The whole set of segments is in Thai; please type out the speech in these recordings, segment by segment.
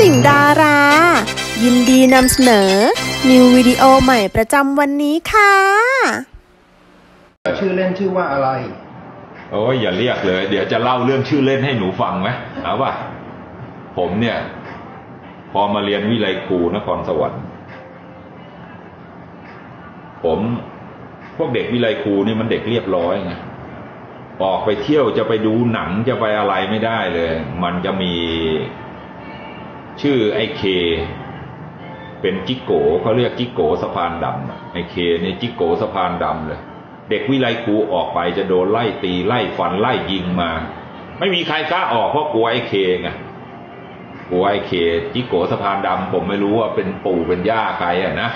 ติ่งดารา ยินดีนำเสนอ นิววิดีโอใหม่ประจำวันนี้ค่ะ ชื่อเล่นชื่อว่าอะไร โอ้ยอย่าเรียกเลย เดี๋ยวจะเล่าเรื่องชื่อเล่นให้หนูฟังไหมเอาป่ะผมเนี่ย พอมาเรียนวิไลครูนครสวรรค์ผมพวกเด็กวิไลครูนี่มันเด็กเรียบร้อยไงออกไปเที่ยวจะไปดูหนังจะไปอะไรไม่ได้เลย มันจะมี ชื่อไอ้เค เป็นจิโกเขาเรียกจิโกสะพานดำไอ้เคเนี่ยจิโกสะพานดำเลยเด็กวิไลครูออกไปจะโดนไล่ตีไล่ฟันไล่ยิงมา ไม่มีใครกล้าออกเพราะกลัวไอ้เคไงกลัวไอ้เคจิโกสะพานดำผมไม่รู้ว่าเป็นปู่เป็นย่าใครอะนะ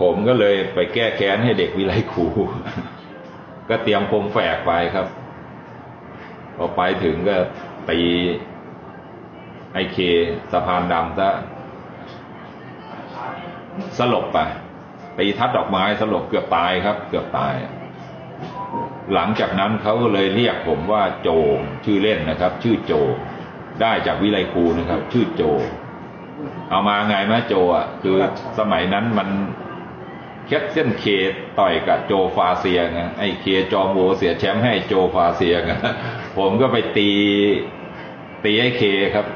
ผมก็เลยไปแก้แค้นให้เด็กวิไลครูก็เตรียมคมแฝกไปครับพอไปถึงก็ตี ไอเคสะพานดำซะสลบไปตีทัดดอกไม้สลบเกือบตายครับ เกือบตาย หลังจากนั้นเขาก็เลยเรียกผมว่าโจชื่อเล่นนะครับ ชื่อโจ ได้จากวิไลครูนะครับ ชื่อโจ เอามาไงนะโจอะคือสมัยนั้นมันแคทเซนเคต่อยกับโจฟาเซียไงไอ้เคจอมโวเสียแชมป์ให้โจฟาเซียไงผมก็ไปตีตีไอ้เคครับ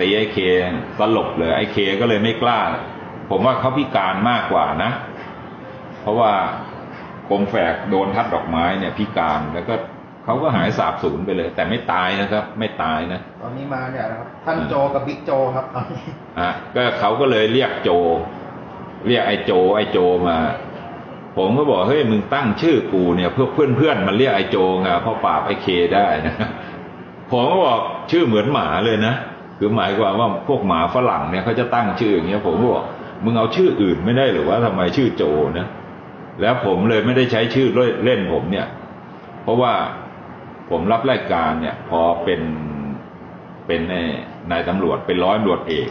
ตีไอ้เคสลบเลยไอ้เคก็เลยไม่กล้า ผมว่าเขาพิการมากกว่านะ เพราะว่าคมแฝกโดนทัดดอกไม้เนี่ยพิการแล้วก็เขาก็หายสาบสูญไปเลย แต่ไม่ตายนะครับ ไม่ตายนะ ตอนนี้มาเนี่ยนะครับท่านโจกับบิ๊กโจครับตอนนี้อะก็เขาก็เลยเรียกโจ เรียกไอ้โจ ไอ้โจมา ผมก็บอกเฮ้ยมึงตั้งชื่อกูเนี่ยเพื่อเพื่อนเพื่อนๆมันเรียกไอ้โจไงเพราะปราบไอ้เคได้นะผมก็บอกชื่อเหมือนหมาเลยนะ คือหมายความว่าพวกหมาฝรั่งเนี่ยเขาจะตั้งชื่ออย่างเงี้ยผมก็บอกมึงเอาชื่ออื่นไม่ได้หรือว่าทำไมชื่อโจนะแล้วผมเลยไม่ได้ใช้ชื่อเล่นผมเนี่ย เพราะว่าผมรับรายการเนี่ย พอเป็นเป็นไอ้นายตำรวจเป็นร้อยตำรวจเอก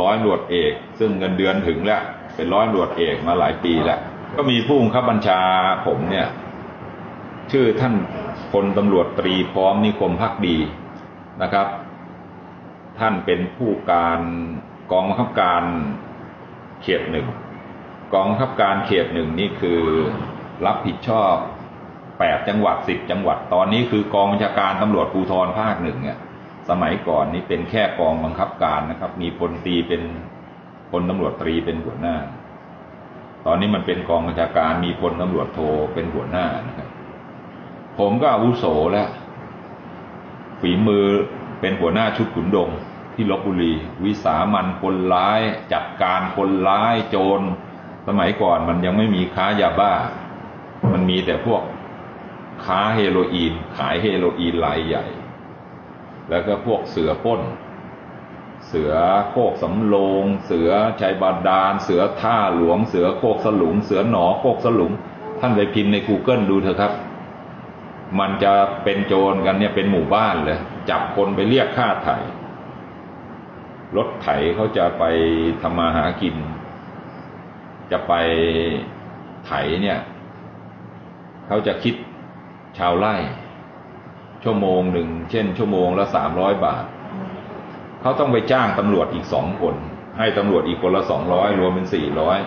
ร้อยตำรวจเอก ซึ่งเงินเดือนถึงแล้วเป็นร้อยตำรวจเอกมาหลายปีแล้วก็มีผู้บังคับบัญชาผมเนี่ย ชื่อท่านพลตำรวจตรีพร้อมนิคมพักดีนะครับ ท่านเป็นผู้การกองบังคับการเขตหนึ่งกองบังคับการเขตหนึ่งนี่คือรับผิดชอบแปดจังหวัดสิบจังหวัด ตอนนี้คือกองบัญชาการตำรวจภูธรภาคหนึ่งเนี่ยสมัยก่อนนี่เป็นแค่กองบังคับการนะครับ มีพลตีเป็นพลตำรวจตรีเป็นหัวหน้า ตอนนี้มันเป็นกองบัญชาการมีพลตำรวจโทเป็นหัวหน้านะครับ ผมก็อาวุโสแล้วฝีมือเป็นหัวหน้าชุดขุนดง ที่ลบบุรี วิสามันคนร้าย จัดการคนร้ายโจร สมัยก่อนมันยังไม่มีค้ายาบ้า มันมีแต่พวกค้าเฮโรอีน ขายเฮโรอีนรายใหญ่ แล้วก็พวกเสือป้น เสือโคกสำโรงเสือชัยบาดาล เสือท่าหลวง เสือโคกสลุง เสือหนอโคกสลุง ท่านไปพิมพ์ใน Google ดูเถอะครับ มันจะเป็นโจรกันเนี่ยเป็นหมู่บ้านเลย จับคนไปเรียกค่าไถ่ รถไถเขาจะไปทำมาหากิน จะไปไถเนี่ย เขาจะคิดชาวไร่ ชั่วโมงหนึ่ง เช่น ชั่วโมงละสามร้อยบาท เขาต้องไปจ้างตำรวจอีกสองคน ให้ตำรวจอีกคนละสองร้อยรวมเป็นสี่ร้อย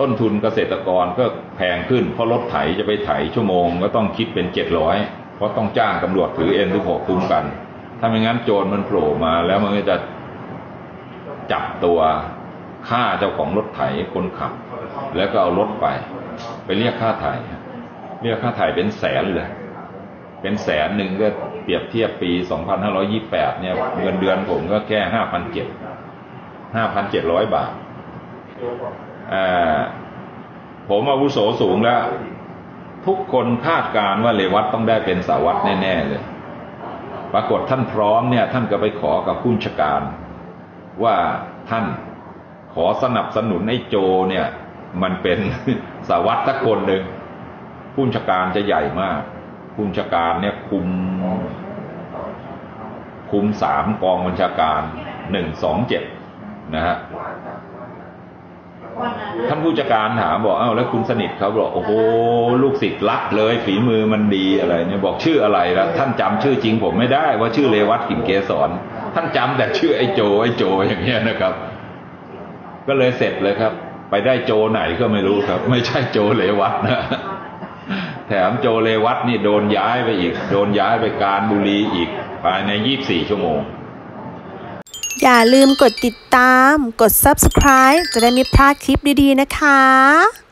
ต้นทุนเกษตรกรก็แพงขึ้น เพราะรถไถจะไปไถชั่วโมง ก็ต้องคิดเป็นเจ็ดร้อยเพราะต้องจ้างตำรวจถือเอ็นทุกหกคุ้มกัน ถ้าไม่งั้นโจรมันโผล่มา แล้วมันก็จะจับตัวฆ่าเจ้าของรถไถคนขับ แล้วก็เอารถไป ไปเรียกค่าไถ่เรียกค่าไถ่เป็นแสนเลยเป็นแสนหนึ่งก็เปรียบเทียบปี 2528 เนี่ยเงินเดือนผมก็แค่ 5,700 5,700 บาทอ่าผมอาวุโสสูงแล้ว ทุกคนคาดการณ์ว่าเลวัตต้องได้เป็นสาวัตแน่ ๆ เลย ปรากฏท่านพร้อมเนี่ยท่านก็ไปขอกับผู้บัญชการ ว่าท่านขอสนับสนุนไอ้โจเนี่ย มันเป็นสาวัตสักคนหนึ่งผู้บัญชการจะใหญ่มากผู้บัญชการเนี่ยคุมคุมสามกองบัญชาการหนึ่งสองเจ็ดนะฮะ ท่านผู้จัดการถามบอกเอ้าแล้วคุณสนิทเขาบอกโอ้โหลูกศิษย์รักเลยฝีมือมันดีอะไรเนี่ยบอกชื่ออะไรแล้วท่านจำชื่อจริงผมไม่ได้ว่าชื่อเรวัตกิ่นเกสรท่านจำแต่ชื่อไอ้โจไอ้โจอย่างเงี้ยนะครับ ก็เลยเสร็จเลยครับ ไปได้โจไหนก็ไม่รู้ครับ ไม่ใช่โจเรวัตนะแถมโจเรวัตนี่โดนย้ายไปอีก โดนย้ายไปการบุรีอีกภายใน24ชั่วโมง อย่าลืมกดติดตาม กด subscribe จะได้ไม่พลาดคลิปดีๆนะคะ